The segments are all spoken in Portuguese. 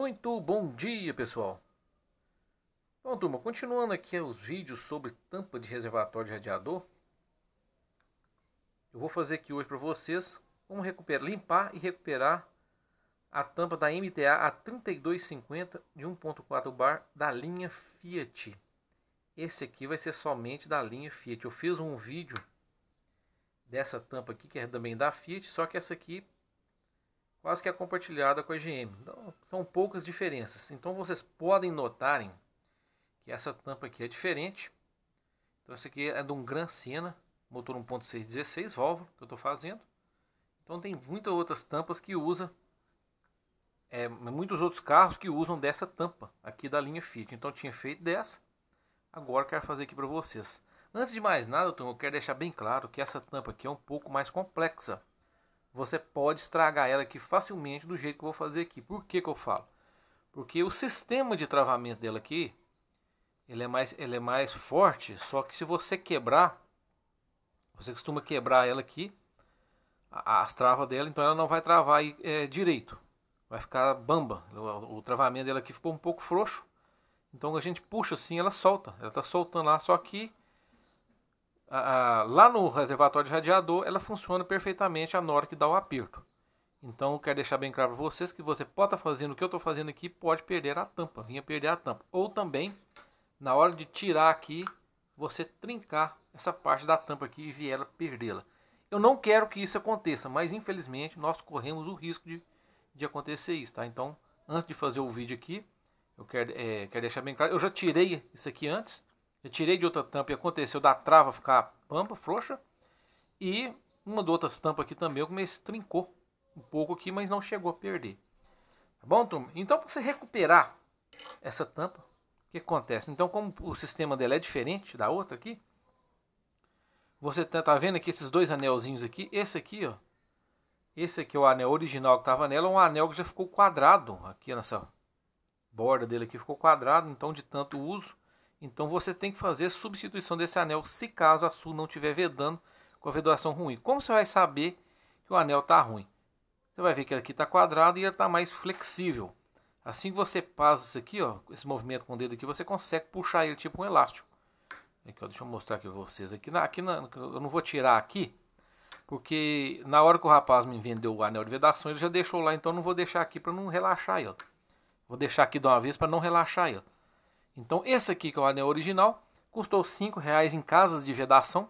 Muito bom dia, pessoal. Bom, turma, continuando aqui os vídeos sobre tampa de reservatório de radiador. Eu vou fazer aqui hoje para vocês como recuperar, limpar e recuperar a tampa da MTA A3250 de 1.4 bar da linha Fiat. Esse aqui vai ser somente da linha Fiat. Eu fiz um vídeo dessa tampa aqui, que é também da Fiat, só que essa aqui quase que é compartilhada com a GM. Então, são poucas diferenças. Então vocês podem notarem que essa tampa aqui é diferente. Então essa aqui é de um Gran Siena, motor 1.6 16 válvula que eu estou fazendo. Então tem muitas outras tampas que usa é, muitos outros carros que usam dessa tampa aqui da linha Fiat. Então tinha feito dessa, agora quero fazer aqui para vocês. Antes de mais nada, eu quero deixar bem claro que essa tampa aqui é um pouco mais complexa você pode estragar ela aqui facilmente do jeito que eu vou fazer aqui. Por que, que eu falo? Porque o sistema de travamento dela aqui, ele é, mais, ele é mais forte, só que se você quebrar, você costuma quebrar ela aqui, as travas dela, então ela não vai travar é, direito. Vai ficar bamba. O, o travamento dela aqui ficou um pouco frouxo. Então a gente puxa assim, ela solta. Ela está soltando lá, só que a, a, lá no reservatório de radiador, ela funciona perfeitamente na hora que dá o aperto. Então, eu quero deixar bem claro para vocês que você pode estar tá fazendo o que eu estou fazendo aqui, pode perder a tampa, vinha perder a tampa. Ou também, na hora de tirar aqui, você trincar essa parte da tampa aqui e vier perdê-la. Eu não quero que isso aconteça, mas infelizmente nós corremos o risco de, de acontecer isso, tá? Então, antes de fazer o vídeo aqui, eu quero, é, quero deixar bem claro, eu já tirei isso aqui antes, eu tirei de outra tampa e aconteceu da trava ficar pampa, frouxa. E uma de outras tampas aqui também, o mês trincou um pouco aqui, mas não chegou a perder. Tá bom, turma? Então, para você recuperar essa tampa, o que acontece? Então, como o sistema dela é diferente da outra aqui, você tá, tá vendo aqui esses dois anelzinhos aqui? Esse aqui, ó. Esse aqui é o anel original que estava nela, um anel que já ficou quadrado aqui nessa borda dele aqui ficou quadrado, então de tanto uso então você tem que fazer substituição desse anel se caso a Sul não estiver vedando com a vedação ruim. Como você vai saber que o anel está ruim? Você vai ver que ele aqui está quadrado e ele está mais flexível. Assim que você passa isso aqui, ó, esse movimento com o dedo aqui, você consegue puxar ele tipo um elástico. Aqui, ó, deixa eu mostrar aqui para vocês. Aqui, na, aqui na, eu não vou tirar aqui, porque na hora que o rapaz me vendeu o anel de vedação, ele já deixou lá, então eu não vou deixar aqui para não relaxar ele. Vou deixar aqui de uma vez para não relaxar ele. Então esse aqui que é o anel original custou cinco reais em casas de vedação.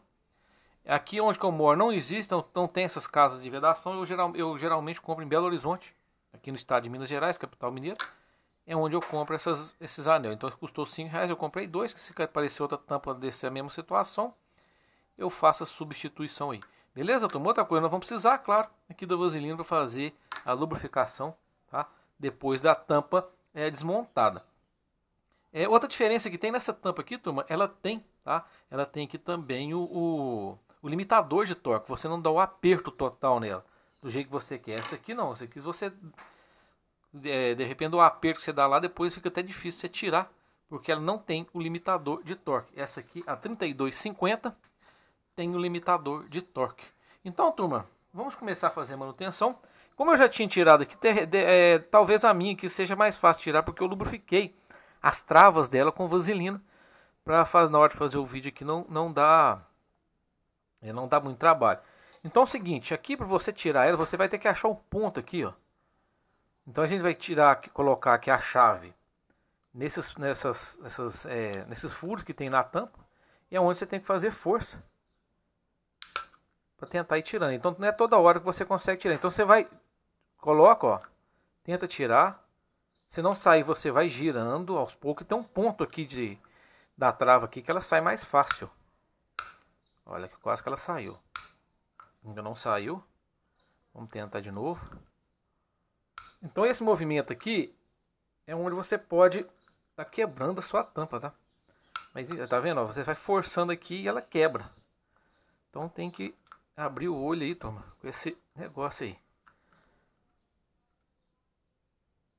Aqui onde eu moro não existe, não, não tem essas casas de vedação. Eu, geral, eu geralmente compro em Belo Horizonte, aqui no estado de Minas Gerais, capital mineira. É onde eu compro essas, esses anel. Então custou cinco reais, eu comprei dois. Que se aparecer outra tampa dessa mesma situação, eu faço a substituição aí. Beleza, turma? Outra coisa, nós vamos precisar, claro, aqui da vaselina para fazer a lubrificação, tá? Depois da tampa é, desmontada. É, outra diferença que tem nessa tampa aqui, turma, ela tem, tá? Ela tem aqui também o, o, o limitador de torque. Você não dá o aperto total nela, do jeito que você quer. Essa aqui não, essa aqui você... É, de repente o aperto que você dá lá, depois fica até difícil você tirar, porque ela não tem o limitador de torque. Essa aqui, a 3250, tem o limitador de torque. Então, turma, vamos começar a fazer a manutenção. Como eu já tinha tirado aqui, de, de, é, talvez a minha aqui seja mais fácil tirar, porque eu lubrifiquei as travas dela com vaselina para na hora de fazer o vídeo aqui não não dá é, não dá muito trabalho. Então é o seguinte, aqui para você tirar ela, você vai ter que achar o ponto aqui, ó. Então a gente vai tirar, colocar aqui a chave nesses, nessas, nessas, é, nesses furos que tem na tampa e é onde você tem que fazer força para tentar ir tirando. Então não é toda hora que você consegue tirar. Então você vai, coloca, ó, tenta tirar, se não sair, você vai girando aos poucos. Tem um ponto aqui de, da trava aqui que ela sai mais fácil. Olha que quase que ela saiu. Ainda não saiu. Vamos tentar de novo. Então esse movimento aqui é onde você pode tá quebrando a sua tampa, tá? Mas tá vendo? Você vai forçando aqui e ela quebra. Então tem que abrir o olho aí, turma, com esse negócio aí.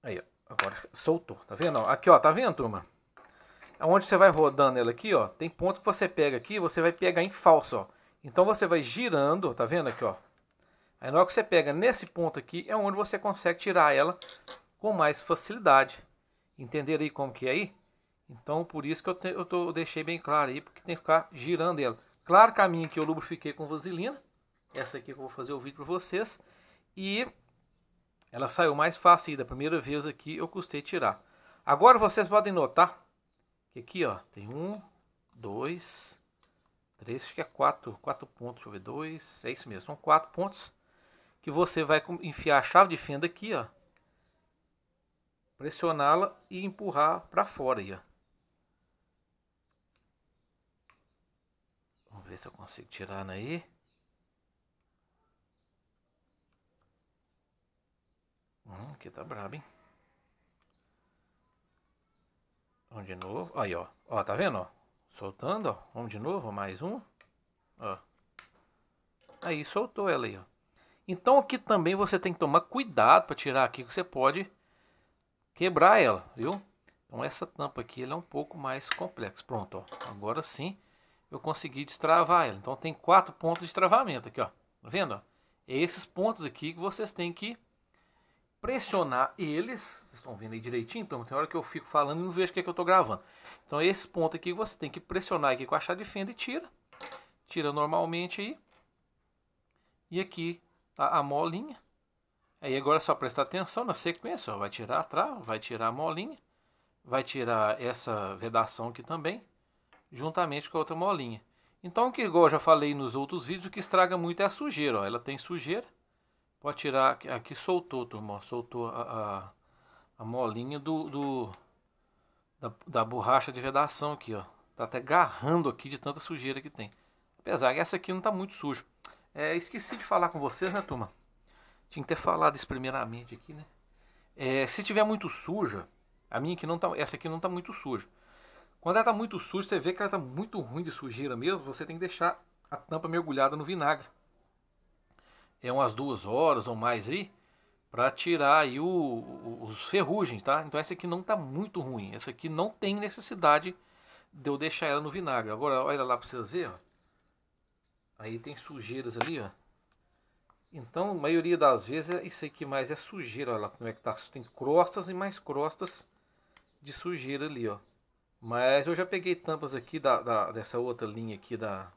Aí, ó. Agora soltou, tá vendo? Aqui, ó, tá vendo, turma? Onde você vai rodando ela aqui, ó, tem ponto que você pega aqui, você vai pegar em falso, ó. Então você vai girando, tá vendo aqui, ó? Aí na hora que você pega nesse ponto aqui, é onde você consegue tirar ela com mais facilidade. Entenderam aí como que é aí? Então, por isso que eu, te, eu, tô, eu deixei bem claro aí, porque tem que ficar girando ela. Claro minha que eu lubrifiquei com vaselina. Essa aqui que eu vou fazer o vídeo para vocês. E ela saiu mais fácil da primeira vez aqui eu custei tirar. Agora vocês podem notar que aqui ó, tem um, dois, três, acho que é quatro, quatro pontos, deixa eu ver, dois, é isso mesmo, são quatro pontos que você vai enfiar a chave de fenda aqui ó, pressioná-la e empurrar para fora aí ó. Vamos ver se eu consigo tirar aí. Aqui tá brabo, hein? Vamos de novo. Aí, ó. Ó, tá vendo, ó? Soltando, ó. Vamos de novo, mais um. Ó. Aí, soltou ela aí, ó. Então aqui também você tem que tomar cuidado para tirar aqui, que você pode quebrar ela, viu? Então essa tampa aqui ela é um pouco mais complexa. Pronto, ó. Agora sim eu consegui destravar ela. Então tem quatro pontos de travamento aqui, ó. Tá vendo? É esses pontos aqui que vocês têm que pressionar eles, vocês estão vendo aí direitinho, então tem hora que eu fico falando e não vejo o que, é que eu estou gravando. Então esse ponto aqui você tem que pressionar aqui com a chave de fenda e tira. Tira normalmente aí. E aqui tá a molinha. Aí agora é só prestar atenção na sequência, ó, vai tirar a trava, vai tirar a molinha, vai tirar essa vedação aqui também, juntamente com a outra molinha. Então, que igual eu já falei nos outros vídeos, o que estraga muito é a sujeira, ó. ela tem sujeira, Pode tirar, aqui soltou, turma, soltou a, a, a molinha do, do da, da, borracha de vedação aqui, ó. Tá até agarrando aqui de tanta sujeira que tem. Apesar que essa aqui não tá muito suja. É, esqueci de falar com vocês, né, turma? Tinha que ter falado isso primeiramente aqui, né? É, se tiver muito suja, a minha aqui não tá, essa aqui não tá muito suja. Quando ela tá muito suja, você vê que ela tá muito ruim de sujeira mesmo, você tem que deixar a tampa mergulhada no vinagre é umas duas horas ou mais aí para tirar aí o, o, os ferrugens, tá? Então essa aqui não tá muito ruim. Essa aqui não tem necessidade de eu deixar ela no vinagre. Agora olha lá para vocês verem, ó. Aí tem sujeiras ali, ó. Então, a maioria das vezes é isso aqui mais é sujeira, olha lá como é que tá. Tem crostas e mais crostas de sujeira ali, ó. Mas eu já peguei tampas aqui da, da dessa outra linha aqui da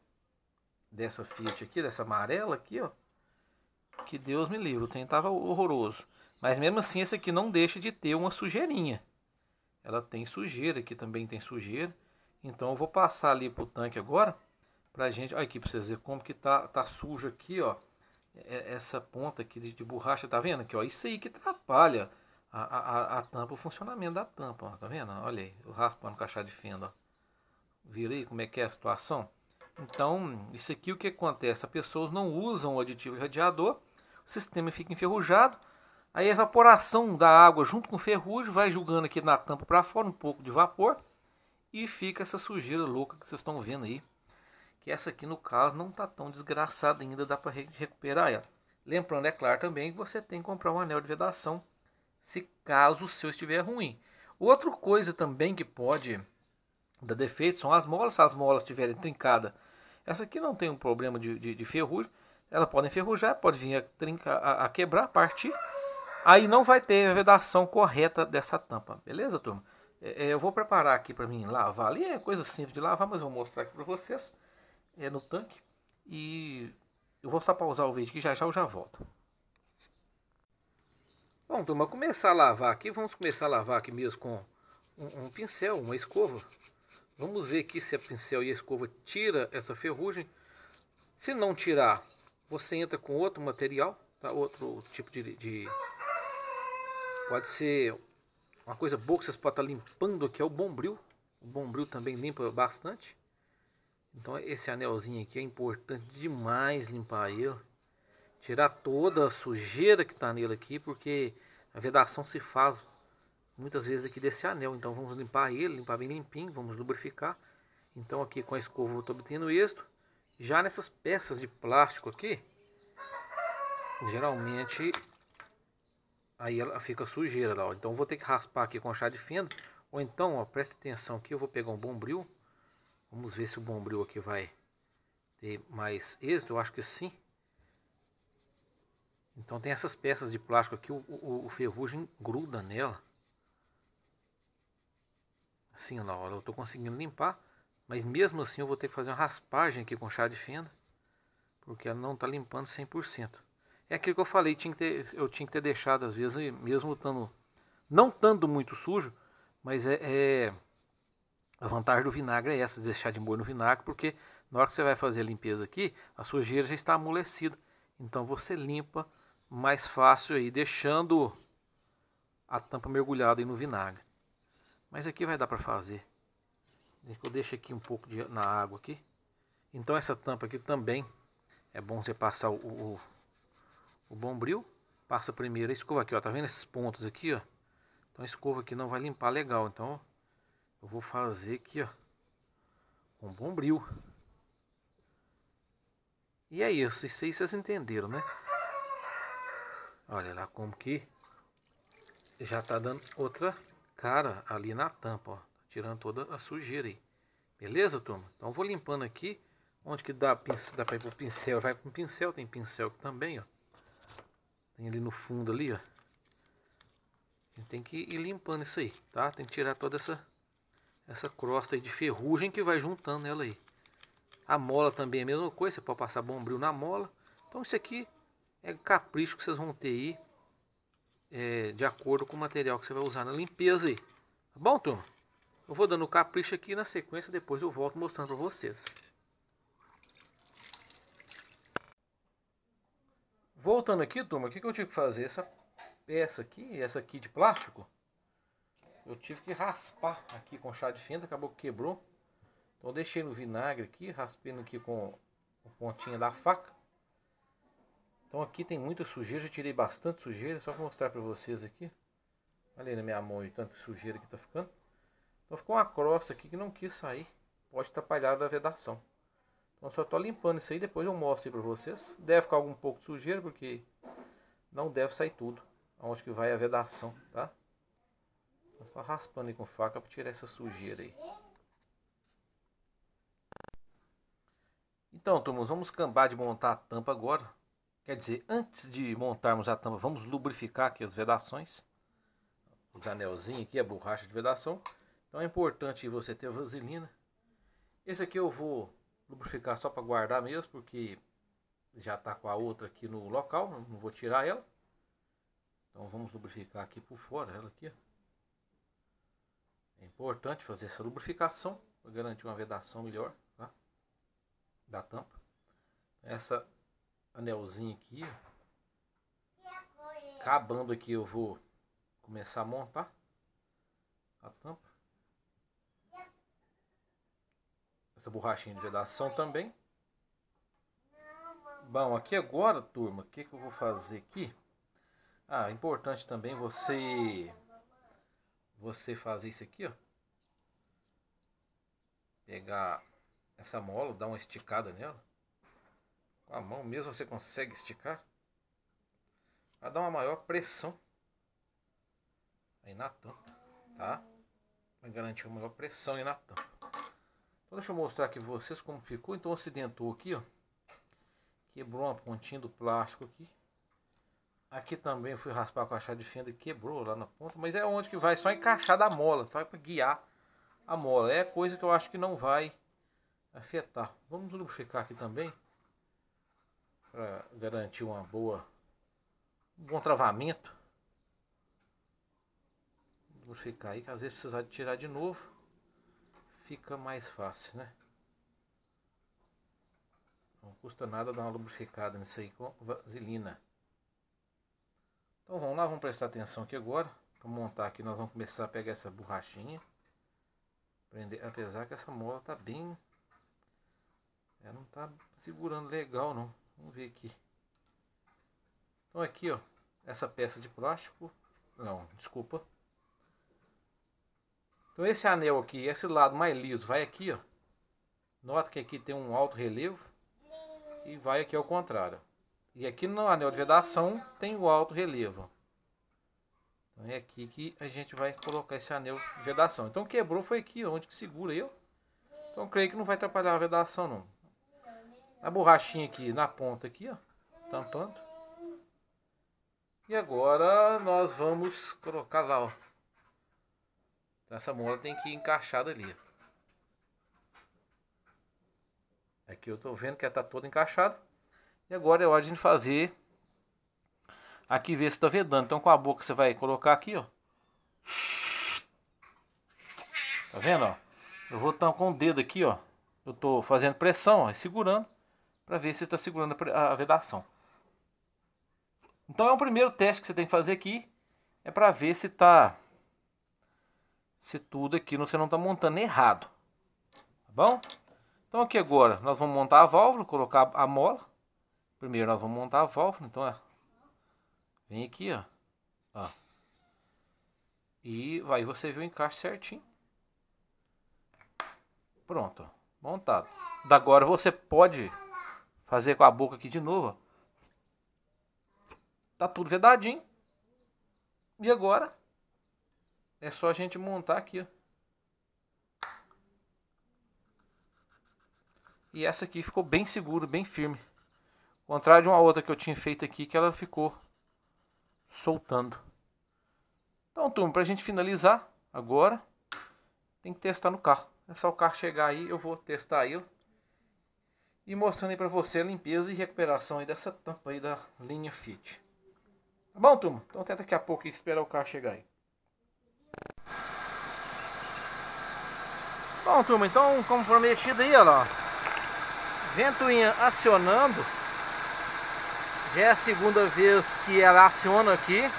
dessa Fiat aqui, dessa amarela aqui, ó que Deus me livre, o trem estava horroroso. Mas mesmo assim, esse aqui não deixa de ter uma sujeirinha. Ela tem sujeira, aqui também tem sujeira. Então eu vou passar ali pro tanque agora, pra gente, olha aqui pra vocês verem como que tá, tá sujo aqui, ó. É, essa ponta aqui de, de borracha, tá vendo aqui, ó? Isso aí que atrapalha a, a, a tampa, o funcionamento da tampa, ó, tá vendo? Olha aí, o raspando com a de fenda, ó. Aí como é que é a situação? Então, isso aqui o que acontece? As pessoas não usam o aditivo radiador, o sistema fica enferrujado, aí a evaporação da água junto com o ferrugem vai jogando aqui na tampa para fora um pouco de vapor e fica essa sujeira louca que vocês estão vendo aí. Que essa aqui no caso não está tão desgraçada ainda, dá para recuperar ela. Lembrando, é claro também que você tem que comprar um anel de vedação se caso o seu estiver ruim. Outra coisa também que pode dar defeito são as molas, se as molas estiverem trincadas. Essa aqui não tem um problema de, de, de ferrugem, ela pode enferrujar, pode vir a, trincar, a, a quebrar, partir. Aí não vai ter a vedação correta dessa tampa, beleza, turma? É, é eu vou preparar aqui para mim lavar ali, é coisa simples de lavar, mas eu vou mostrar aqui para vocês. É no tanque. E eu vou só pausar o vídeo aqui, já já eu já volto. Bom, turma, começar a lavar aqui, vamos começar a lavar aqui mesmo com um, um pincel, uma escova. Vamos ver aqui se a pincel e a escova tira essa ferrugem. Se não tirar, você entra com outro material, tá? outro tipo de, de... Pode ser uma coisa boa que vocês podem estar limpando aqui é o bombril. O bombril também limpa bastante. Então esse anelzinho aqui é importante demais limpar ele. Tirar toda a sujeira que está nele aqui, porque a vedação se faz muitas vezes aqui desse anel. Então vamos limpar ele, limpar bem limpinho, vamos lubrificar. Então aqui com a escova eu estou obtendo êxito. Já nessas peças de plástico aqui, geralmente aí ela fica sujeira lá. Ó. Então vou ter que raspar aqui com a chá de fenda. Ou então, ó, preste atenção aqui, eu vou pegar um bombril. Vamos ver se o bombril aqui vai ter mais êxito. Eu acho que sim. Então tem essas peças de plástico aqui, o, o, o ferrugem gruda nela. Assim, hora eu estou conseguindo limpar, mas mesmo assim eu vou ter que fazer uma raspagem aqui com chá de fenda, porque ela não está limpando 100%. É aquilo que eu falei, tinha que ter, eu tinha que ter deixado às vezes, mesmo estando, não estando muito sujo, mas é, é, a vantagem do vinagre é essa, de deixar de molho no vinagre, porque na hora que você vai fazer a limpeza aqui, a sujeira já está amolecida. Então você limpa mais fácil aí, deixando a tampa mergulhada no vinagre. Mas aqui vai dar para fazer. Eu deixo aqui um pouco de, na água aqui. Então essa tampa aqui também é bom você passar o, o, o bombril. Passa primeiro a escova aqui, ó. Tá vendo esses pontos aqui, ó? Então a escova aqui não vai limpar legal. Então eu vou fazer aqui, ó. Com bombril. E é isso. Isso aí vocês entenderam, né? Olha lá como que já tá dando outra cara ali na tampa, ó. Tirando toda a sujeira aí. Beleza, turma? Então vou limpando aqui. Onde que dá, dá para ir pro pincel, vai com pincel. Tem pincel também, ó. Tem ali no fundo ali, ó. A gente tem que ir limpando isso aí, tá? Tem que tirar toda essa essa crosta de ferrugem que vai juntando ela aí. A mola também é a mesma coisa, você pode passar bombril na mola. Então isso aqui é capricho que vocês vão ter aí é, de acordo com o material que você vai usar na limpeza aí. Tá bom, turma? Eu vou dando capricho aqui na sequência, depois eu volto mostrando para vocês. Voltando aqui, turma, o que, que eu tive que fazer? Essa peça aqui, essa aqui de plástico, eu tive que raspar aqui com chá de fenda, acabou que quebrou. Então eu deixei no vinagre aqui, raspei aqui com a pontinha da faca. Então aqui tem muita sujeira, já tirei bastante sujeira, só para mostrar para vocês aqui. Olha aí na minha mão, tanto sujeira que tá ficando. Então ficou uma crosta aqui que não quis sair, pode atrapalhar a vedação. Então só estou limpando isso aí, depois eu mostro para vocês. Deve ficar algum pouco de sujeira, porque não deve sair tudo, aonde que vai a vedação, tá? Só raspando aí com faca para tirar essa sujeira aí. Então, turmas, vamos cambar de montar a tampa agora. Quer dizer, antes de montarmos a tampa, vamos lubrificar aqui as vedações. Os anelzinhos aqui, a borracha de vedação. Então é importante você ter vaselina. Esse aqui eu vou lubrificar só para guardar mesmo, porque já está com a outra aqui no local, não vou tirar ela. Então vamos lubrificar aqui por fora, ela aqui. É importante fazer essa lubrificação para garantir uma vedação melhor tá? da tampa. Essa anelzinho aqui, acabando aqui eu vou começar a montar a tampa. Essa borrachinha de vedação também. Bom, aqui agora, turma, o que, que eu vou fazer aqui? Ah, é importante também você você fazer isso aqui, ó. Pegar essa mola, dar uma esticada nela. Com a mão mesmo você consegue esticar. Para dar uma maior pressão aí na tampa, tá? Para garantir uma maior pressão aí na tampa. Então deixa eu mostrar aqui vocês como ficou. Então acidentou aqui, ó. Quebrou uma pontinha do plástico aqui. Aqui também fui raspar com a chave de fenda e quebrou lá na ponta. Mas é onde que vai só encaixar da mola, só para guiar a mola. É coisa que eu acho que não vai afetar. Vamos lubrificar aqui também para garantir uma boa um bom travamento. Vou ficar aí que às vezes precisar tirar de novo fica mais fácil, né? Não custa nada dar uma lubrificada nisso aí com vaselina. Então vamos lá, vamos prestar atenção aqui agora. Para montar aqui nós vamos começar a pegar essa borrachinha. Prender, apesar que essa mola tá bem... Ela não tá segurando legal não. Vamos ver aqui. Então aqui, ó, essa peça de plástico, não, desculpa. Então esse anel aqui, esse lado mais liso, vai aqui, ó. Nota que aqui tem um alto relevo e vai aqui ao contrário. E aqui no anel de vedação tem o alto relevo. Então é aqui que a gente vai colocar esse anel de vedação. Então quebrou foi aqui, onde que segura eu. Então creio que não vai atrapalhar a vedação não. A borrachinha aqui na ponta aqui, ó, tampando. E agora nós vamos colocar lá, ó. Essa mola tem que ir encaixada ali. Aqui eu tô vendo que ela tá toda encaixada. E agora é hora de fazer aqui ver se tá vedando. Então com a boca você vai colocar aqui, ó. Tá vendo, ó? Eu vou estar com o dedo aqui, ó. Eu tô fazendo pressão, ó, segurando para ver se está segurando a vedação. Então é o primeiro teste que você tem que fazer aqui, é para ver se tá se tudo aqui você não está montando errado. Tá bom? Então aqui agora nós vamos montar a válvula, colocar a mola. Primeiro nós vamos montar a válvula, então é, vem aqui, ó. ó. E aí você vê o encaixe certinho. Pronto, montado. Da agora você pode fazer com a boca aqui de novo. Tá tudo vedadinho. E agora é só a gente montar aqui, ó. E essa aqui ficou bem seguro, bem firme. Ao contrário de uma outra que eu tinha feito aqui, que ela ficou soltando. Então, turma, para a gente finalizar agora, tem que testar no carro. É só o carro chegar aí, eu vou testar ele. E mostrando aí para você a limpeza e recuperação aí dessa tampa aí da linha Fit. Tá bom, turma? Então até daqui a pouco esperar o carro chegar aí. Bom, turma, então como prometido aí, ó ventoinha acionando. Já é a segunda vez que ela aciona aqui.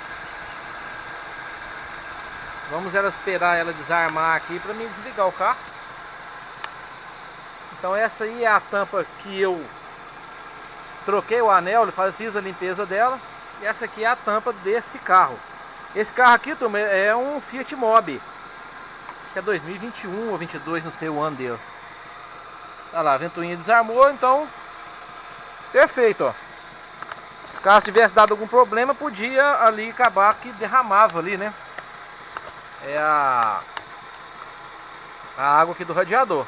Vamos ela esperar ela desarmar aqui para mim desligar o carro. Então essa aí é a tampa que eu troquei o anel, fiz a limpeza dela. E essa aqui é a tampa desse carro. Esse carro aqui, turma, é um Fiat Mobi. Que é 2021 ou 22, não sei o ano dele. Olha lá, a ventoinha desarmou, então perfeito, ó. Se caso tivesse dado algum problema, podia ali acabar que derramava ali, né? É a a água aqui do radiador.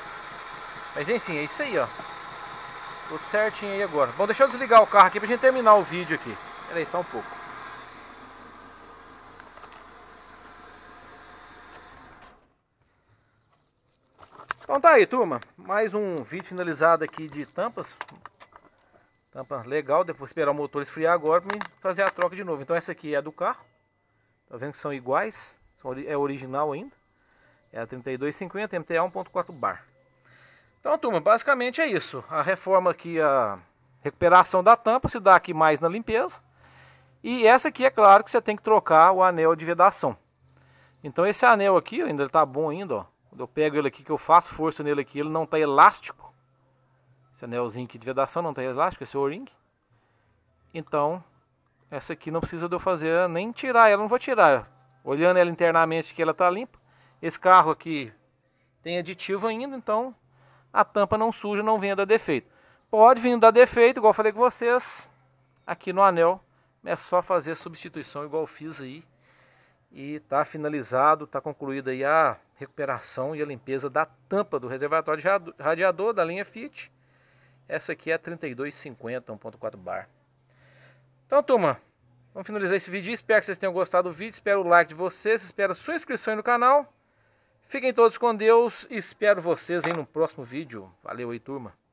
Mas enfim, é isso aí, ó. Tudo certinho aí agora. Bom, deixa eu desligar o carro aqui pra gente terminar o vídeo aqui. Aí, só um pouco. Então tá aí, turma. Mais um vídeo finalizado aqui de tampas. Tampa legal, depois esperar o motor esfriar agora para fazer a troca de novo. Então essa aqui é a do carro. Tá vendo que são iguais? É original ainda. É a 3250 MTA 1.4 bar. Então, turma, basicamente é isso. A reforma aqui, a recuperação da tampa se dá aqui mais na limpeza. E essa aqui é claro que você tem que trocar o anel de vedação. Então esse anel aqui ainda está bom ainda, ó. Quando eu pego ele aqui, que eu faço força nele aqui, ele não está elástico. Esse anelzinho aqui de vedação não está elástico, esse o-ring. Então, essa aqui não precisa de eu fazer, nem tirar ela, não vou tirar. Olhando ela internamente que ela está limpa. Esse carro aqui tem aditivo ainda, então a tampa não suja, não venha dar defeito. Pode vir dar defeito, igual falei com vocês, aqui no anel. É só fazer a substituição igual fiz aí. E está finalizado, está concluída aí a recuperação e a limpeza da tampa do reservatório de radiador da linha Fit. Essa aqui é a 3250 1.4 bar. Então, turma, vamos finalizar esse vídeo. Espero que vocês tenham gostado do vídeo. Espero o like de vocês. Espero a sua inscrição no canal. Fiquem todos com Deus. Espero vocês aí no próximo vídeo. Valeu aí, turma.